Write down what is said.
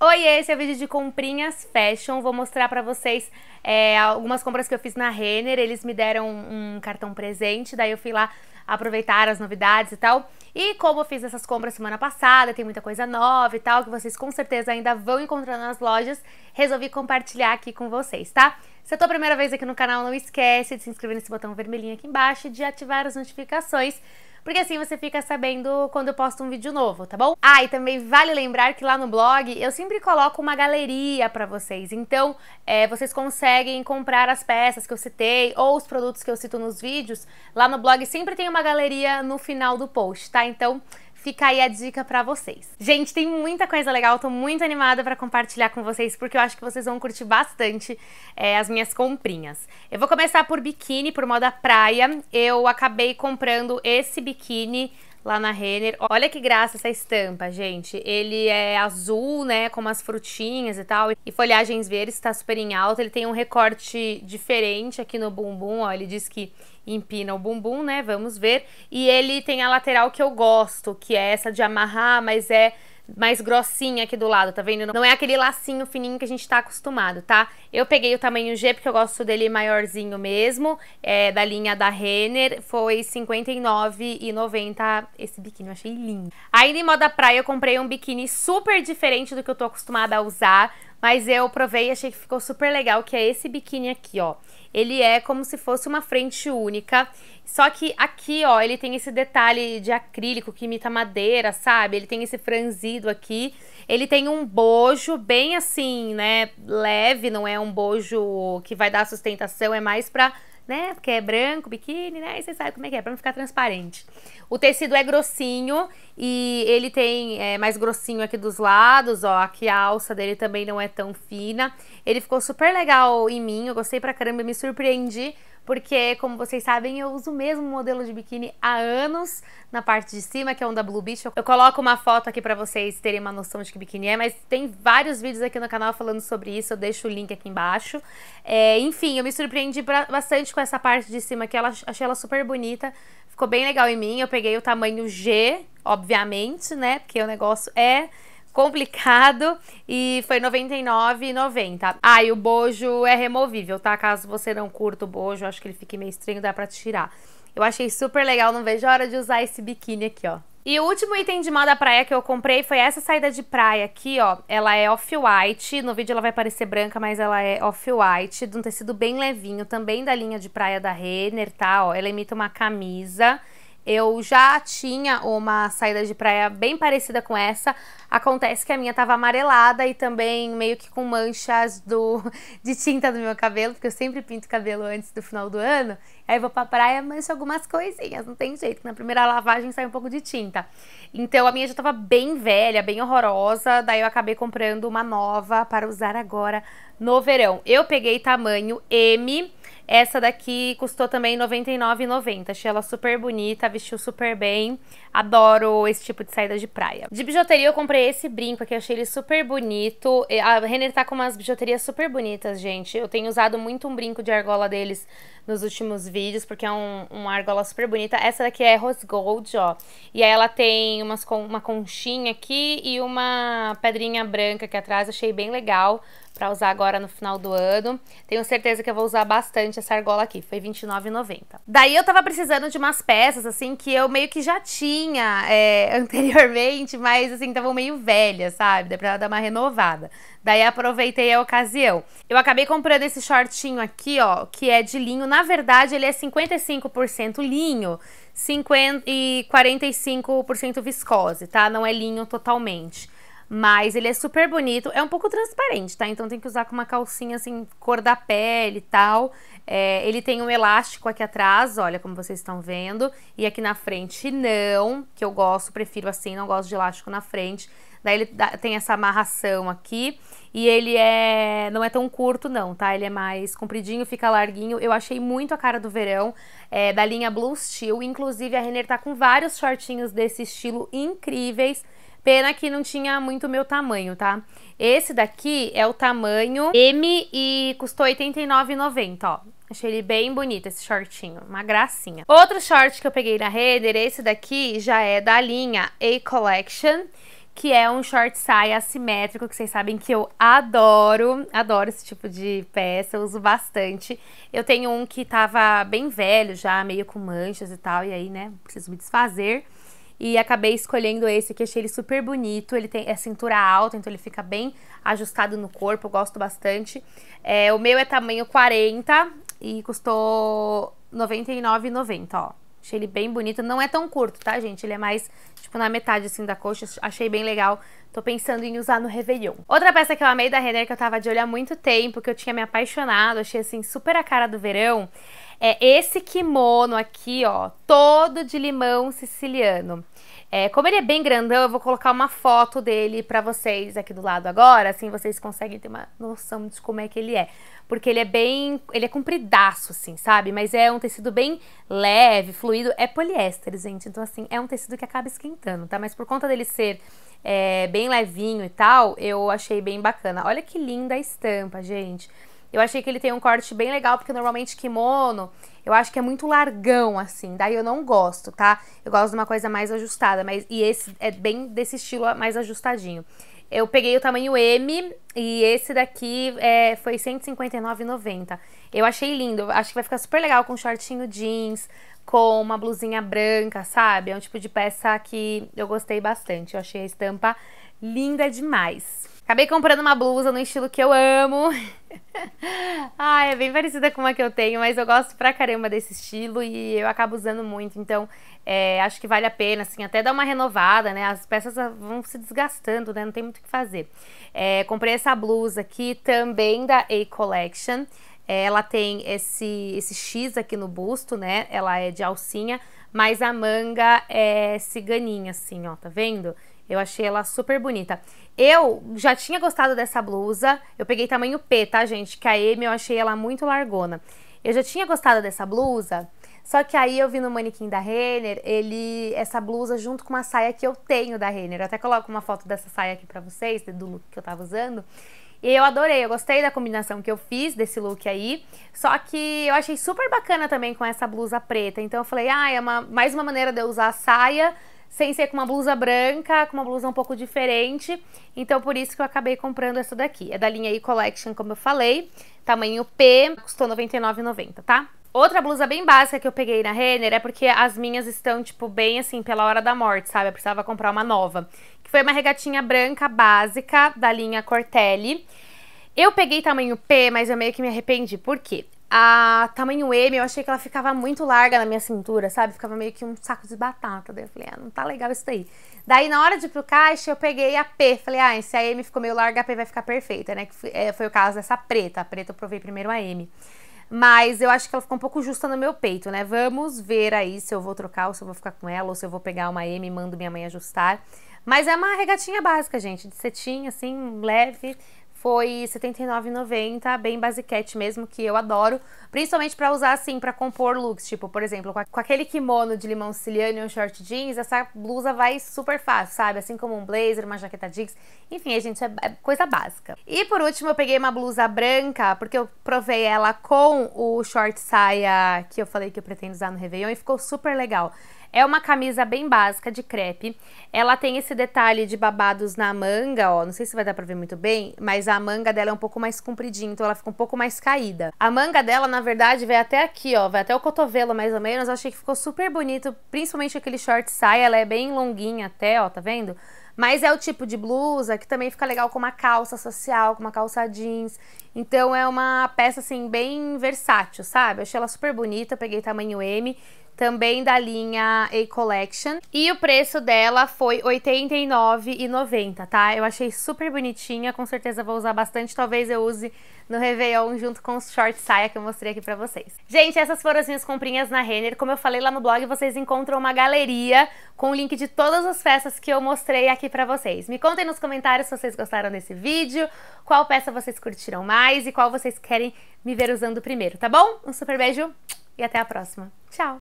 Oi, esse é o vídeo de comprinhas fashion. Vou mostrar pra vocês é, algumas compras que eu fiz na Renner. Eles me deram um cartão presente, daí eu fui lá aproveitar as novidades e tal. E como eu fiz essas compras semana passada, tem muita coisa nova e tal, que vocês com certeza ainda vão encontrar nas lojas, resolvi compartilhar aqui com vocês, tá? Se é a primeira vez aqui no canal, não esquece de se inscrever nesse botão vermelhinho aqui embaixo e de ativar as notificações porque assim você fica sabendo quando eu posto um vídeo novo, tá bom? Ah, e também vale lembrar que lá no blog eu sempre coloco uma galeria para vocês, então é, vocês conseguem comprar as peças que eu citei ou os produtos que eu cito nos vídeos. Lá no blog sempre tem uma galeria no final do post, tá? Então Fica aí a dica pra vocês. Gente, tem muita coisa legal, tô muito animada para compartilhar com vocês, porque eu acho que vocês vão curtir bastante é, as minhas comprinhas. Eu vou começar por biquíni, por moda praia. Eu acabei comprando esse biquíni lá na Renner. Olha que graça essa estampa, gente. Ele é azul, né, com umas frutinhas e tal, e folhagens verdes, tá super em alta. Ele tem um recorte diferente aqui no bumbum, ó, ele diz que empina o bumbum, né? Vamos ver. E ele tem a lateral que eu gosto, que é essa de amarrar, mas é mais grossinha aqui do lado, tá vendo? Não é aquele lacinho fininho que a gente tá acostumado, tá? Eu peguei o tamanho G porque eu gosto dele maiorzinho mesmo, é da linha da Renner, foi R$ 59,90 esse biquíni, eu achei lindo. Ainda em moda praia eu comprei um biquíni super diferente do que eu tô acostumada a usar, mas eu provei e achei que ficou super legal, que é esse biquíni aqui, ó. Ele é como se fosse uma frente única, só que aqui, ó, ele tem esse detalhe de acrílico que imita madeira, sabe? Ele tem esse franzido aqui. Ele tem um bojo bem assim, né, leve, não é um bojo que vai dar sustentação, é mais pra né? Porque é branco, biquíni, né? E você sabe como é que é, pra não ficar transparente. O tecido é grossinho e ele tem é, mais grossinho aqui dos lados, ó. Aqui a alça dele também não é tão fina. Ele ficou super legal em mim, eu gostei pra caramba, me surpreendi porque, como vocês sabem, eu uso o mesmo modelo de biquíni há anos na parte de cima, que é um da Blue Beach. Eu coloco uma foto aqui pra vocês terem uma noção de que biquíni é, mas tem vários vídeos aqui no canal falando sobre isso, eu deixo o link aqui embaixo. É, enfim, eu me surpreendi bastante com essa parte de cima, que ela, achei ela super bonita, ficou bem legal em mim. Eu peguei o tamanho G, obviamente, né, porque o negócio é complicado e foi R$ 99,90. Ah, e o bojo é removível, tá? Caso você não curta o bojo, acho que ele fique meio estranho, dá pra tirar. Eu achei super legal, não vejo a hora de usar esse biquíni aqui, ó. E o último item de moda praia que eu comprei foi essa saída de praia aqui, ó. Ela é off-white, no vídeo ela vai parecer branca, mas ela é off-white, de um tecido bem levinho, também da linha de praia da Renner, tá? Ó, ela imita uma camisa. Eu já tinha uma saída de praia bem parecida com essa. Acontece que a minha tava amarelada e também meio que com manchas do, de tinta no meu cabelo, porque eu sempre pinto cabelo antes do final do ano. Aí vou pra praia, mancho algumas coisinhas, não tem jeito. Na primeira lavagem sai um pouco de tinta. Então a minha já tava bem velha, bem horrorosa. Daí eu acabei comprando uma nova para usar agora no verão. Eu peguei tamanho M essa daqui custou também R$ 99,90. Achei ela super bonita, vestiu super bem. Adoro esse tipo de saída de praia. De bijuteria eu comprei esse brinco aqui, achei ele super bonito. A Renner tá com umas bijuterias super bonitas, gente. Eu tenho usado muito um brinco de argola deles nos últimos vídeos, porque é um, uma argola super bonita. Essa daqui é rose gold, ó. E aí ela tem umas, uma conchinha aqui e uma pedrinha branca aqui atrás. Achei bem legal para usar agora no final do ano. Tenho certeza que eu vou usar bastante essa argola aqui, foi R$29,90. Daí eu tava precisando de umas peças, assim, que eu meio que já tinha é, anteriormente, mas, assim, estavam meio velhas, sabe? Dá pra dar uma renovada. Daí aproveitei a ocasião. Eu acabei comprando esse shortinho aqui, ó, que é de linho. Na verdade, ele é 55% linho 50 e 45% viscose, tá? Não é linho totalmente. Mas ele é super bonito, é um pouco transparente, tá? Então tem que usar com uma calcinha assim, cor da pele e tal. É, ele tem um elástico aqui atrás, olha como vocês estão vendo. E aqui na frente não, que eu gosto, prefiro assim, não gosto de elástico na frente. Daí ele dá, tem essa amarração aqui e ele é não é tão curto não, tá? Ele é mais compridinho, fica larguinho. Eu achei muito a cara do verão, é, da linha Blue Steel. Inclusive a Renner tá com vários shortinhos desse estilo incríveis. Pena que não tinha muito meu tamanho, tá? Esse daqui é o tamanho M e custou R$ 89,90, ó. Achei ele bem bonito, esse shortinho, uma gracinha. Outro short que eu peguei na Renner, esse daqui já é da linha A Collection, que é um short saia assimétrico, que vocês sabem que eu adoro, adoro esse tipo de peça, eu uso bastante. Eu tenho um que tava bem velho já, meio com manchas e tal, e aí, né, preciso me desfazer. E acabei escolhendo esse que achei ele super bonito. Ele tem é cintura alta, então ele fica bem ajustado no corpo. Eu gosto bastante. É, o meu é tamanho 40 e custou R$ 99,90, ó. Achei ele bem bonito. Não é tão curto, tá, gente? Ele é mais, tipo, na metade, assim, da coxa. Achei bem legal. Tô pensando em usar no Réveillon. Outra peça que eu amei da Renner, que eu tava de olho há muito tempo, que eu tinha me apaixonado, achei, assim, super a cara do verão, é esse kimono aqui, ó, todo de limão siciliano. É, como ele é bem grandão, eu vou colocar uma foto dele pra vocês aqui do lado agora, assim vocês conseguem ter uma noção de como é que ele é. Porque ele é bem, ele é compridaço, assim, sabe? Mas é um tecido bem leve, fluido, é poliéster, gente. Então, assim, é um tecido que acaba esquentando, tá? Mas por conta dele ser é, bem levinho e tal, eu achei bem bacana. Olha que linda a estampa, gente. Eu achei que ele tem um corte bem legal, porque normalmente kimono eu acho que é muito largão, assim. Daí eu não gosto, tá? Eu gosto de uma coisa mais ajustada, mas e esse é bem desse estilo mais ajustadinho. Eu peguei o tamanho M e esse daqui é, foi R$159,90. Eu achei lindo, acho que vai ficar super legal com shortinho jeans, com uma blusinha branca, sabe? É um tipo de peça que eu gostei bastante. Eu achei a estampa linda demais. Acabei comprando uma blusa no estilo que eu amo. ah, é bem parecida com uma que eu tenho, mas eu gosto pra caramba desse estilo e eu acabo usando muito. Então, é, acho que vale a pena, assim, até dar uma renovada, né? As peças vão se desgastando, né? Não tem muito o que fazer. É, comprei essa blusa aqui também da A Collection. É, ela tem esse, esse X aqui no busto, né? Ela é de alcinha, mas a manga é ciganinha, assim, ó, tá vendo? Eu achei ela super bonita. Eu já tinha gostado dessa blusa. Eu peguei tamanho P, tá, gente? Que a M eu achei ela muito largona. Eu já tinha gostado dessa blusa, só que aí eu vi no manequim da Renner, ele essa blusa junto com uma saia que eu tenho da Renner. Eu até coloco uma foto dessa saia aqui pra vocês, do look que eu tava usando. E eu adorei, eu gostei da combinação que eu fiz desse look aí. Só que eu achei super bacana também com essa blusa preta. Então eu falei, ah, é uma, mais uma maneira de eu usar a saia sem ser com uma blusa branca, com uma blusa um pouco diferente. Então, por isso que eu acabei comprando essa daqui. É da linha E-Collection, como eu falei. Tamanho P, custou R$ 99,90, tá? Outra blusa bem básica que eu peguei na Renner é porque as minhas estão, tipo, bem assim, pela hora da morte, sabe? Eu precisava comprar uma nova. Que foi uma regatinha branca básica da linha Cortelli. Eu peguei tamanho P, mas eu meio que me arrependi. Por quê? A tamanho M, eu achei que ela ficava muito larga na minha cintura, sabe? Ficava meio que um saco de batata. Daí eu falei, ah, não tá legal isso daí. Daí, na hora de ir pro caixa, eu peguei a P. Falei, ah, se a M ficou meio larga, a P vai ficar perfeita, né? Que foi, é, foi o caso dessa preta. A preta eu provei primeiro a M. Mas eu acho que ela ficou um pouco justa no meu peito, né? Vamos ver aí se eu vou trocar ou se eu vou ficar com ela, ou se eu vou pegar uma M e mando minha mãe ajustar. Mas é uma regatinha básica, gente, de cetim, assim, leve foi R$ 79,90, bem basiquete mesmo, que eu adoro, principalmente para usar assim, para compor looks, tipo, por exemplo, com aquele kimono de limão siciliano e um short jeans, essa blusa vai super fácil, sabe? Assim como um blazer, uma jaqueta jeans, enfim, gente, é, é coisa básica. E por último, eu peguei uma blusa branca, porque eu provei ela com o short saia que eu falei que eu pretendo usar no Réveillon e ficou super legal. É uma camisa bem básica de crepe. Ela tem esse detalhe de babados na manga, ó. Não sei se vai dar pra ver muito bem, mas a manga dela é um pouco mais compridinha, então ela fica um pouco mais caída. A manga dela, na verdade, vai até aqui, ó. Vai até o cotovelo, mais ou menos. Eu achei que ficou super bonito, principalmente aquele short saia. Ela é bem longuinha até, ó, tá vendo? Mas é o tipo de blusa que também fica legal com uma calça social, com uma calça jeans. Então é uma peça assim bem versátil, sabe? Eu achei ela super bonita, peguei tamanho M também da linha A Collection. E o preço dela foi R$ 89,90, tá? Eu achei super bonitinha, com certeza vou usar bastante, talvez eu use no Réveillon junto com os short saia que eu mostrei aqui pra vocês. Gente, essas foram as minhas comprinhas na Renner. Como eu falei lá no blog, vocês encontram uma galeria com o link de todas as peças que eu mostrei aqui pra vocês. Me contem nos comentários se vocês gostaram desse vídeo, qual peça vocês curtiram mais e qual vocês querem me ver usando primeiro, tá bom? Um super beijo e até a próxima. Tchau!